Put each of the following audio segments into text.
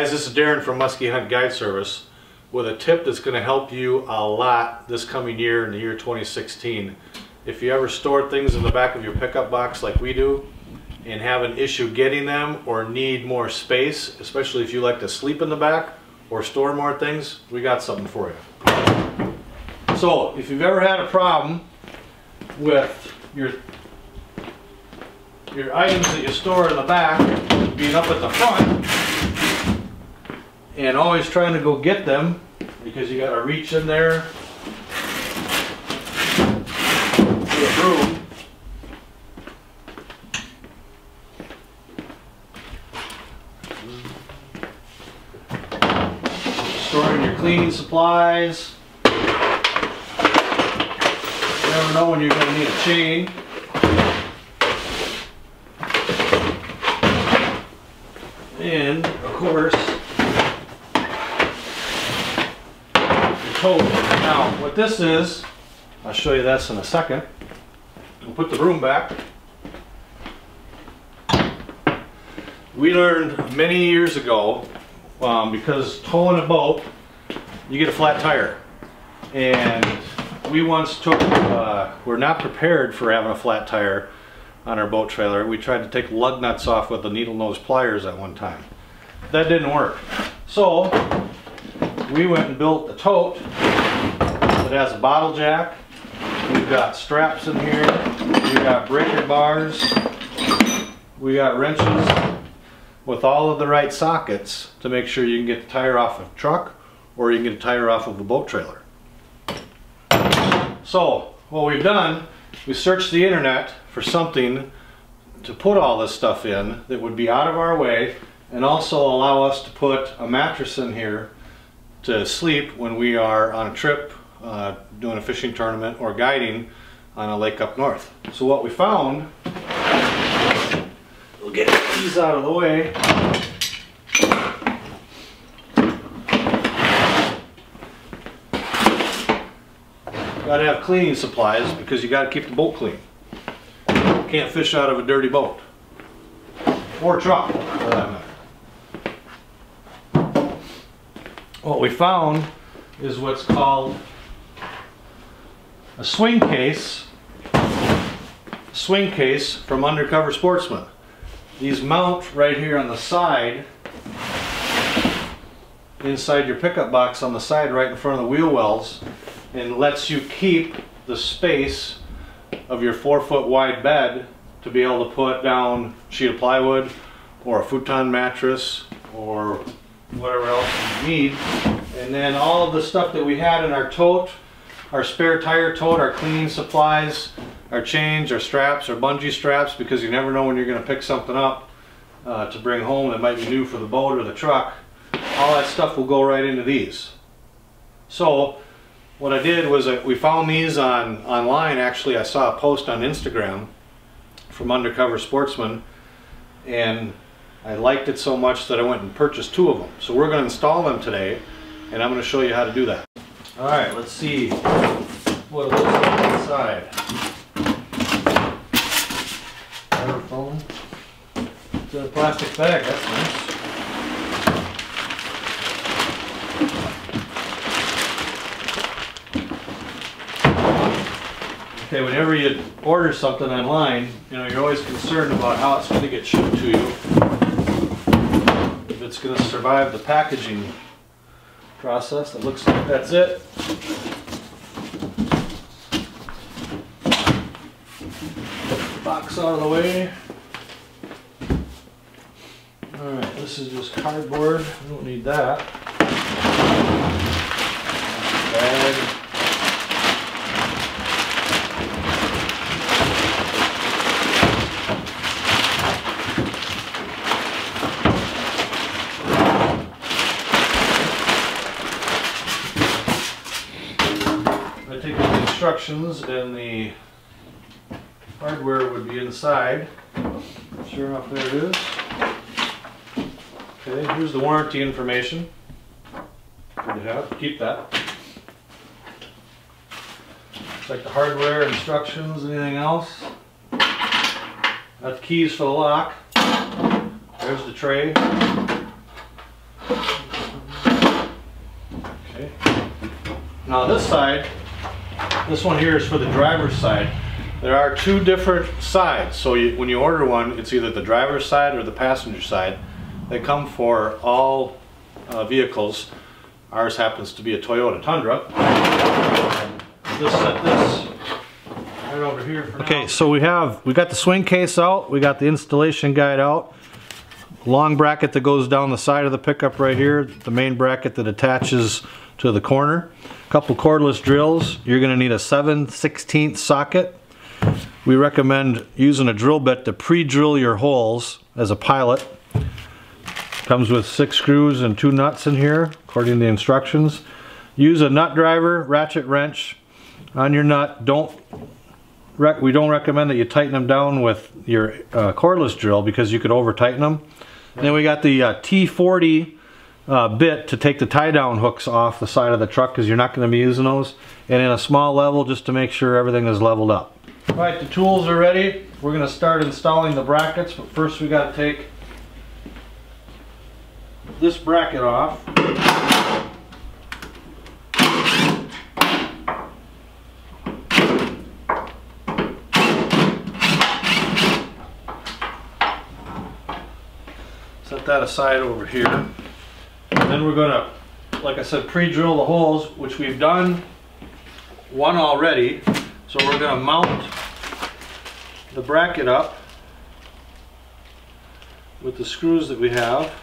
guys, this is Darren from Muskyhunt Guide Service with a tip that's going to help you a lot this coming year in the year 2016. If you ever store things in the back of your pickup box like we do and have an issue getting them or need more space, especially if you like to sleep in the back or store more things, we got something for you. So if you've ever had a problem with your your items that you store in the back being up at the front and always trying to go get them because you got to reach in there to a broom. Storing your cleaning supplies. You never know when you're going to need a chain. And, of course, your tote. Now, what this is, I'll show you this in a second. We'll put the broom back. We learned many years ago, um, because towing a boat, you get a flat tire. And we once took, uh, we're not prepared for having a flat tire on our boat trailer. We tried to take lug nuts off with the needle nose pliers at one time. That didn't work. So we went and built the tote that has a bottle jack. We've got straps in here. We've got breaker bars. We got wrenches with all of the right sockets to make sure you can get the tire off of a truck or you can get a tire off of a boat trailer. So what we've done, we searched the internet for something to put all this stuff in that would be out of our way and also allow us to put a mattress in here to sleep when we are on a trip uh, doing a fishing tournament or guiding on a lake up north. So what we found, we'll get these out of the way. Got to have cleaning supplies because you got to keep the boat clean. Can't fish out of a dirty boat. Or truck, for that matter. What we found is what's called a swing case. Swing case from Undercover Sportsman. These mount right here on the side inside your pickup box on the side right in front of the wheel wells and lets you keep the space of your four foot wide bed to be able to put down sheet of plywood or a futon mattress or whatever else you need. And then all of the stuff that we had in our tote, our spare tire tote, our cleaning supplies, our chains, our straps, our bungee straps, because you never know when you're going to pick something up uh, to bring home that might be new for the boat or the truck. All that stuff will go right into these. So what I did was uh, we found these on online. Actually, I saw a post on Instagram from Undercover Sportsman, and I liked it so much that I went and purchased two of them. So we're going to install them today, and I'm going to show you how to do that. All right, let's see what it looks like inside. Styrofoam. It's in a plastic bag. That's nice. Okay, whenever you order something online, you know, you're always concerned about how it's going to get shipped to you. If it's going to survive the packaging process. It looks like that's it. Box out of the way. Alright, this is just cardboard. We don't need that. Bag. instructions and the hardware would be inside. Sure enough, there it is. Okay, here's the warranty information. Good to have. Keep that. It's like the hardware, instructions, anything else. That's keys for the lock. There's the tray. Okay. Now this side this one here is for the driver's side. There are two different sides. So you, when you order one, it's either the driver's side or the passenger side. They come for all uh, vehicles. Ours happens to be a Toyota Tundra. Just set this right over here for Okay, so we have, we got the swing case out, we got the installation guide out, long bracket that goes down the side of the pickup right here, the main bracket that attaches to the corner, a couple cordless drills, you're gonna need a 7 16th socket. We recommend using a drill bit to pre-drill your holes as a pilot. Comes with six screws and two nuts in here, according to the instructions. Use a nut driver, ratchet wrench on your nut. Don't we don't recommend that you tighten them down with your uh, cordless drill because you could over tighten them. And then we got the uh, T40 uh, bit to take the tie down hooks off the side of the truck because you're not going to be using those. And in a small level just to make sure everything is leveled up. All right, the tools are ready. We're going to start installing the brackets, but first we got to take this bracket off. Set that aside over here. Then we're going to, like I said, pre-drill the holes, which we've done one already. So we're going to mount the bracket up with the screws that we have.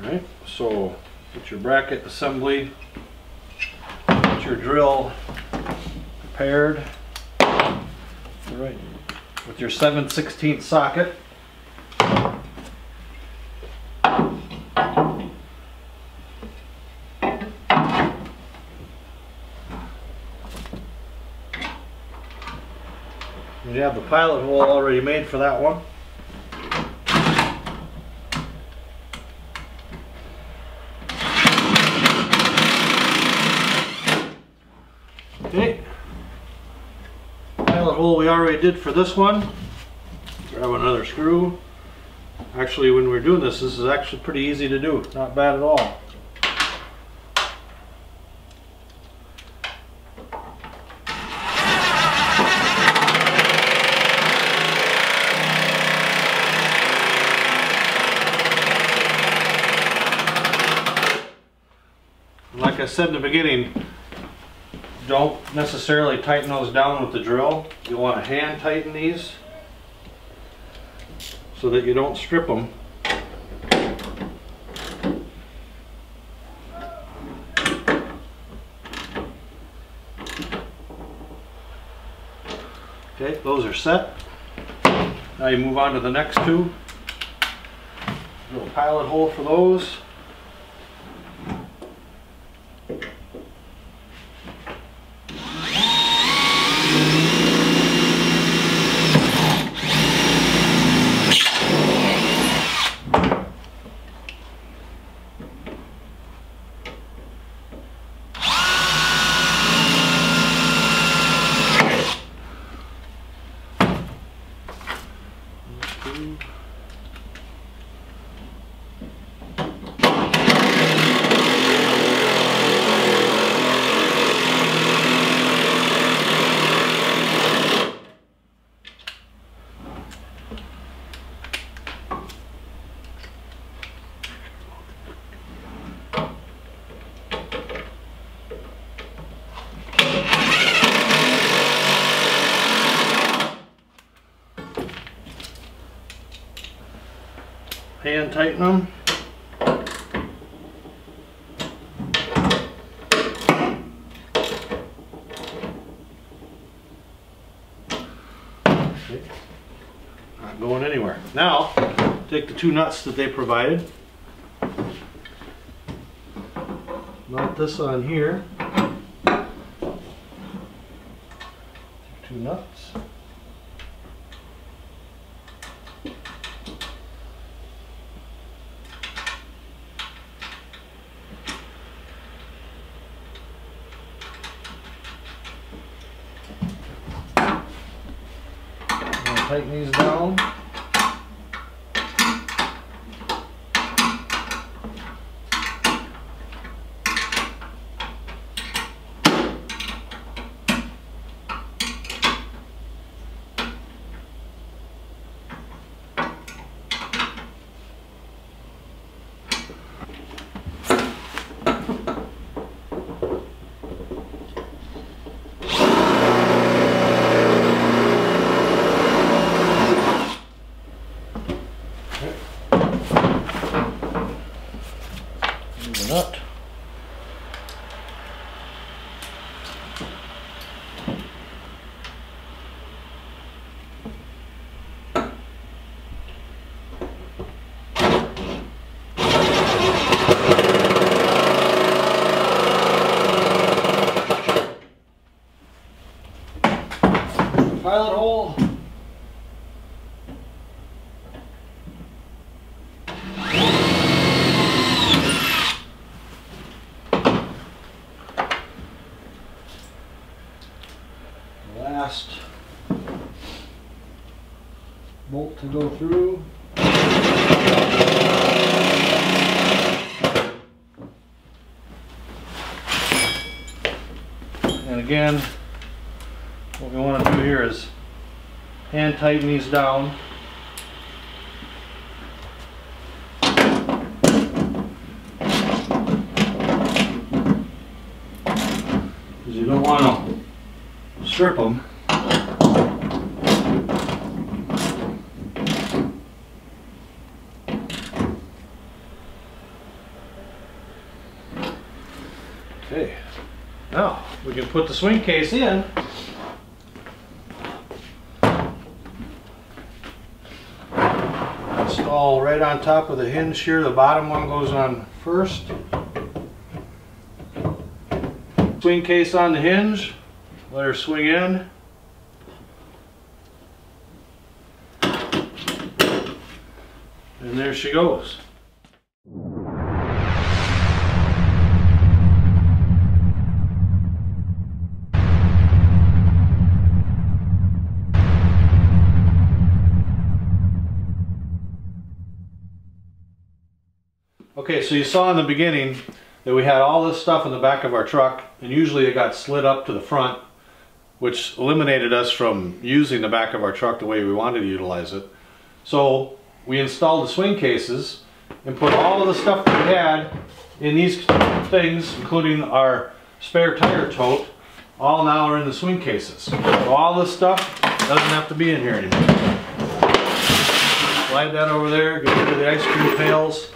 Alright, so get your bracket assembly, get your drill prepared. Alright, with your 7 16 socket. You have the pilot hole already made for that one. Okay. Pilot hole we already did for this one. Grab another screw. Actually, when we're doing this, this is actually pretty easy to do. Not bad at all. like I said in the beginning, don't necessarily tighten those down with the drill. You want to hand tighten these so that you don't strip them. Okay, those are set. Now you move on to the next two. Little pilot hole for those. Hand tighten them. Not going anywhere. Now, take the two nuts that they provided. Mount this on here. Two nuts. Tighten these down. nut. pilot hole. Last bolt to go through. And again, what we want to do here is hand tighten these down. Because you don't want to strip them. Okay, now we can put the swing case in. Install right on top of the hinge here. The bottom one goes on first. Swing case on the hinge. Let her swing in. And there she goes. Okay, so you saw in the beginning that we had all this stuff in the back of our truck and usually it got slid up to the front which eliminated us from using the back of our truck the way we wanted to utilize it. So we installed the swing cases and put all of the stuff that we had in these things, including our spare tire tote, all now are in the swing cases. So all this stuff doesn't have to be in here anymore. Slide that over there, get rid of the ice cream pails.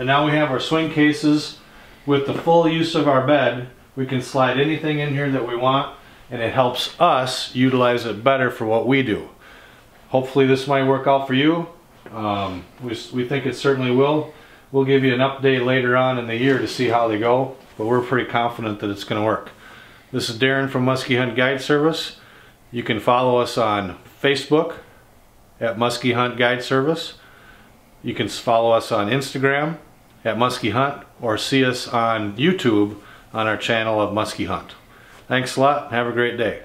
And now we have our swing cases with the full use of our bed. We can slide anything in here that we want and it helps us utilize it better for what we do. Hopefully this might work out for you. Um, we, we think it certainly will. We'll give you an update later on in the year to see how they go, but we're pretty confident that it's going to work. This is Darren from Muskyhunt Guide Service. You can follow us on Facebook at Muskyhunt Guide Service. You can follow us on Instagram at Muskyhunt or see us on YouTube on our channel of Muskyhunt. Thanks a lot. Have a great day.